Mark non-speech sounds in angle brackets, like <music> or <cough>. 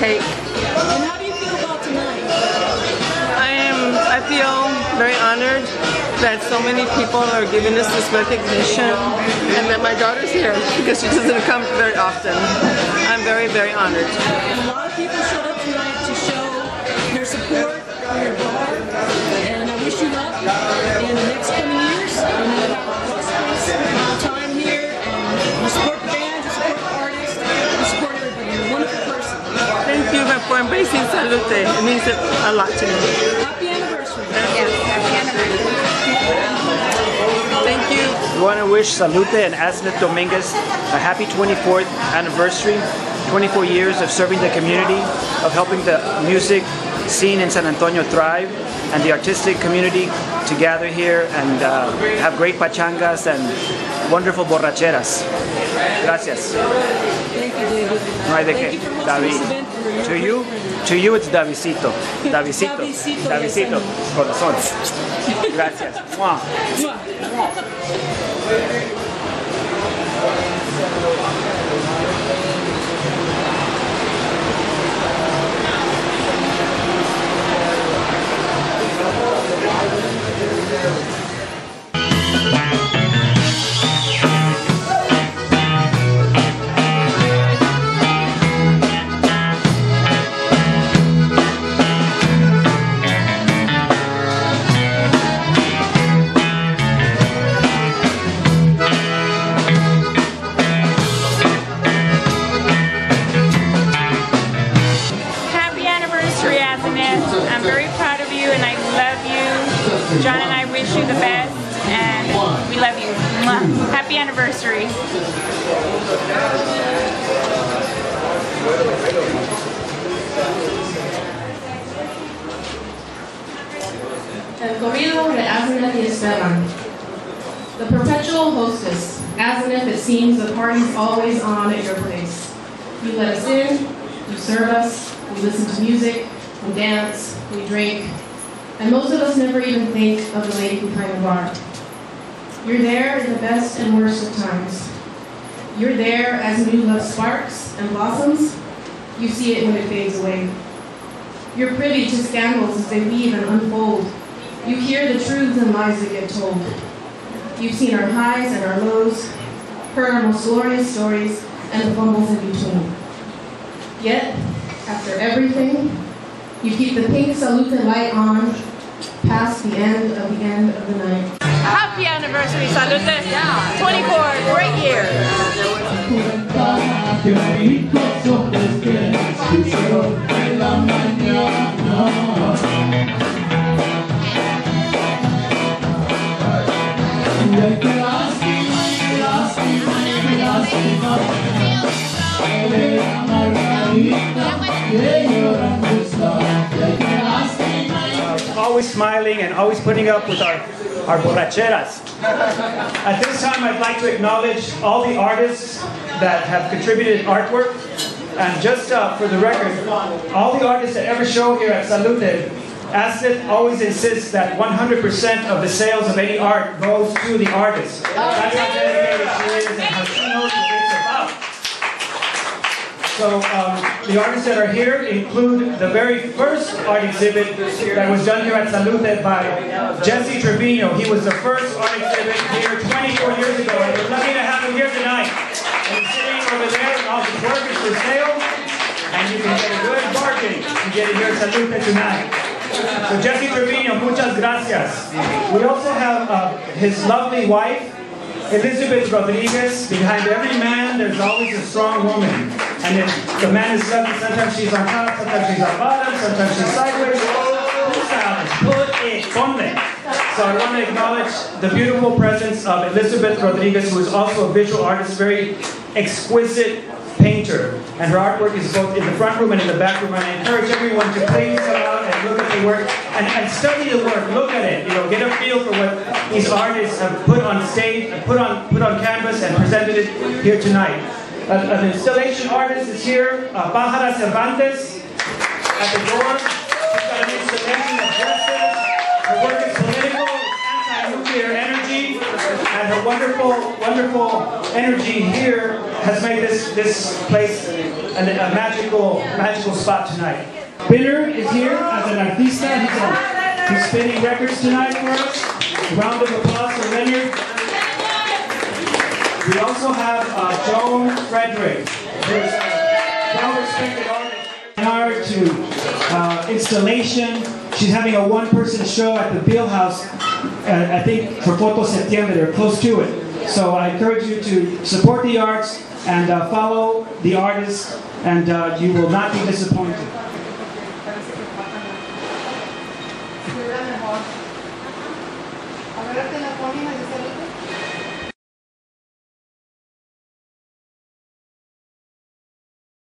cake. And how do you feel about tonight? I am, I feel very honored that so many people are giving us this recognition and that my daughter's here because she doesn't come very often. I'm very, very honored. And a lot of people showed up tonight to show their support embracing Salute. It means a lot to me. Happy anniversary. Thank you. We want to wish Salute and Azeneth Dominguez a happy 24th anniversary, 24 years of serving the community, of helping the music scene in San Antonio thrive, and the artistic community to gather here and uh, have great pachangas and wonderful borracheras. Gracias. Thank you, David. No hay de Thank qué. you for hosting David. this event for your To you, to you it's Davisito. <laughs> Davisito. Davisito, Davisito. yes, Corazón. Gracias. <laughs> love you. Mwah. Happy anniversary. El corrido de y Esteban. The perpetual hostess. Azeneth, it seems the party's always on at your place. You let us in, you serve us, we listen to music, we dance, we drink, and most of us never even think of the lady behind the bar. You're there in the best and worst of times. You're there as new love sparks and blossoms. You see it when it fades away. You're privy to scandals as they weave and unfold. You hear the truths and lies that get told. You've seen our highs and our lows, heard our most glorious stories, and the fumbles in between. Yet, after everything, you keep the pink salute light on past the end of the end of the night. Happy anniversary, Salute. 24, great year. Always smiling and always putting up with our, our borracheras. At this time, I'd like to acknowledge all the artists that have contributed artwork. And just uh, for the record, all the artists that ever show here at Salute, Asset always insists that 100% of the sales of any art goes to the artist. That's how dedicated she is So um, the artists that are here include the very first art exhibit that was done here at Salute by Jesse Treviño. He was the first art exhibit here 24 years ago, and we're lucky to have him here tonight. And he's sitting over there, all his work is for sale, and you can get a good bargain to get it here at Salute tonight. So Jesse Treviño, muchas gracias. We also have uh, his lovely wife, Elizabeth Rodriguez. Behind every man, there's always a strong woman. And if the man is sometimes she's on top, sometimes she's on bottom, sometimes she's sideways. Put it, ponle. So I want to acknowledge the beautiful presence of Elizabeth Rodriguez, who is also a visual artist, very exquisite painter. And her artwork is both in the front room and in the back room. And I encourage everyone to please come out and look at the work and, and study the work. Look at it. You know, get a feel for what these artists have put on stage, put on put on canvas, and presented it here tonight. Uh, an installation artist is here, uh, Pajara Cervantes, at the door. She's got an installation of dresses. Her work is political, anti-nuclear energy, and her wonderful, wonderful energy here has made this, this place a, a magical, magical spot tonight. Binner is here as an artista. He's, a, he's spinning records tonight for us. A round of applause for Leonard. We also have uh, Joan Frederick, who's a well-respected artist. Art to uh, installation. She's having a one-person show at the Bill House, uh, I think for Foto Septiembre, or close to it. So I encourage you to support the arts and uh, follow the artists, and uh, you will not be disappointed.